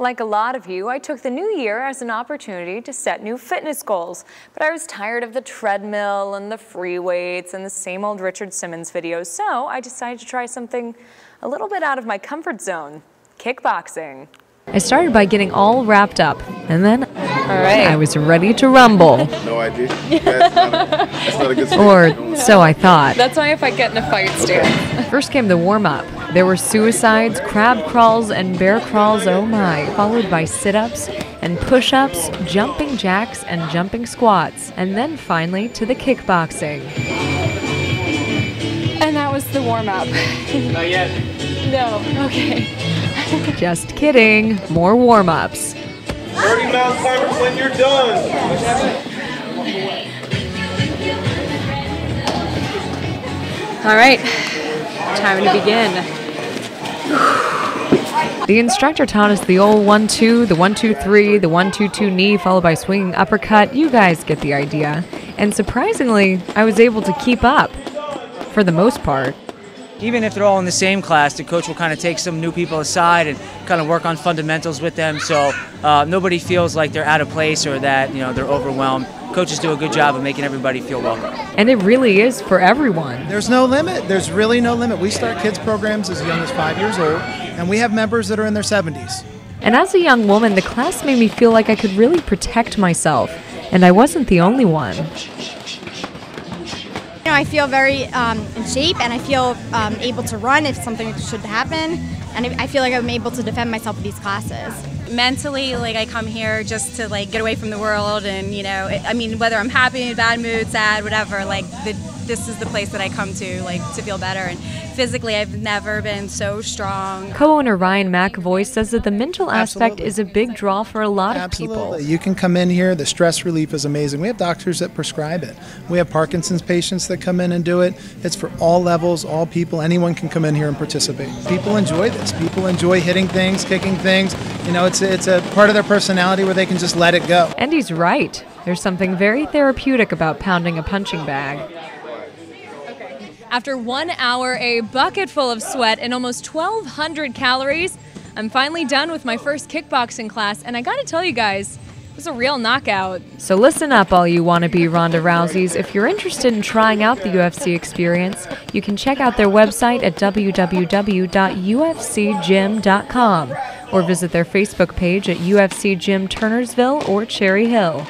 Like a lot of you, I took the new year as an opportunity to set new fitness goals, but I was tired of the treadmill and the free weights and the same old Richard Simmons videos, so I decided to try something a little bit out of my comfort zone, kickboxing. I started by getting all wrapped up, and then All right. I was ready to rumble. No idea. That's not a, that's not a good Or so I thought. That's why if I get in a fight, Stan. First came the warm up. There were suicides, crab crawls, and bear crawls, oh my, followed by sit ups and push ups, jumping jacks, and jumping squats, and then finally to the kickboxing. And that was the warm up. Not yet. No, okay. Just kidding, more warm ups. 30 mountain climbers when you're done. All right, time to begin. The instructor taught us the old 1 2, the 1 2 3, the 1 2 2 knee, followed by swinging uppercut. You guys get the idea. And surprisingly, I was able to keep up. For the most part. Even if they're all in the same class, the coach will kind of take some new people aside and kind of work on fundamentals with them, so uh, nobody feels like they're out of place or that you know they're overwhelmed. Coaches do a good job of making everybody feel welcome. And it really is for everyone. There's no limit. There's really no limit. We start kids programs as young as five years old, and we have members that are in their 70s. And as a young woman, the class made me feel like I could really protect myself. And I wasn't the only one. You know, I feel very um, in shape and I feel um, able to run if something should happen. And I I feel like I'm able to defend myself with these classes. Mentally like i come here just to like get away from the world and you know i mean whether i'm happy in bad mood sad whatever like the, this is the place that i come to like to feel better and physically i've never been so strong Co-owner Ryan McAvoy says that the mental aspect Absolutely. is a big draw for a lot of Absolutely. people. You can come in here. The stress relief is amazing. We have doctors that prescribe it. We have Parkinson's patients that come in and do it. It's for all levels, all people. Anyone can come in here and participate. People enjoy this. People enjoy hitting things, kicking things. You know, it's it's a part of their personality where they can just let it go. And he's right. There's something very therapeutic about pounding a punching bag. After one hour, a bucket full of sweat, and almost 1,200 calories, I'm finally done with my first kickboxing class, and I gotta tell you guys, it was a real knockout. So listen up, all you wannabe Ronda Rouseys. If you're interested in trying out the UFC experience, you can check out their website at www.ufcgym.com or visit their Facebook page at UFC Gym Turnersville or Cherry Hill.